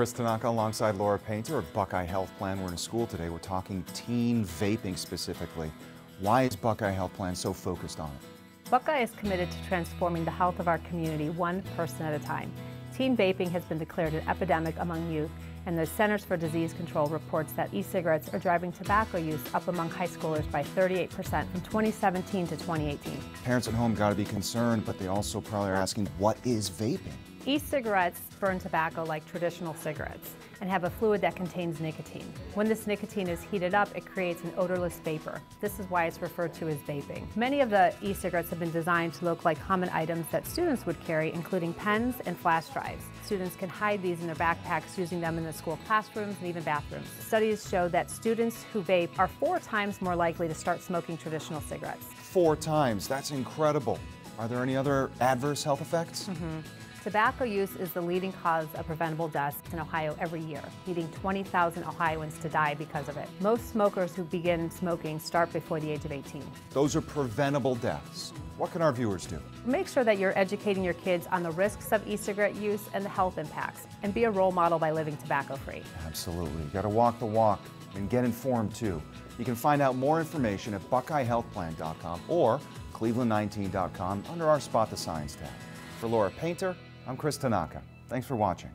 Chris Tanaka alongside Laura Painter of Buckeye Health Plan. We're in school today. We're talking teen vaping specifically. Why is Buckeye Health Plan so focused on it? Buckeye is committed to transforming the health of our community one person at a time. Teen vaping has been declared an epidemic among youth, and the Centers for Disease Control reports that e-cigarettes are driving tobacco use up among high schoolers by 38% from 2017 to 2018. Parents at home got to be concerned, but they also probably are asking, what is vaping? E-cigarettes burn tobacco like traditional cigarettes and have a fluid that contains nicotine. When this nicotine is heated up, it creates an odorless vapor. This is why it's referred to as vaping. Many of the e-cigarettes have been designed to look like common items that students would carry, including pens and flash drives. Students can hide these in their backpacks using them in the school classrooms and even bathrooms. Studies show that students who vape are four times more likely to start smoking traditional cigarettes. Four times, that's incredible. Are there any other adverse health effects? Mm -hmm. Tobacco use is the leading cause of preventable deaths in Ohio every year, leading 20,000 Ohioans to die because of it. Most smokers who begin smoking start before the age of 18. Those are preventable deaths. What can our viewers do? Make sure that you're educating your kids on the risks of e-cigarette use and the health impacts, and be a role model by living tobacco-free. Absolutely. You got to walk the walk and get informed too. You can find out more information at buckeyehealthplan.com or cleveland19.com under our Spot the Science tab. For Laura Painter, I'm Chris Tanaka. Thanks for watching.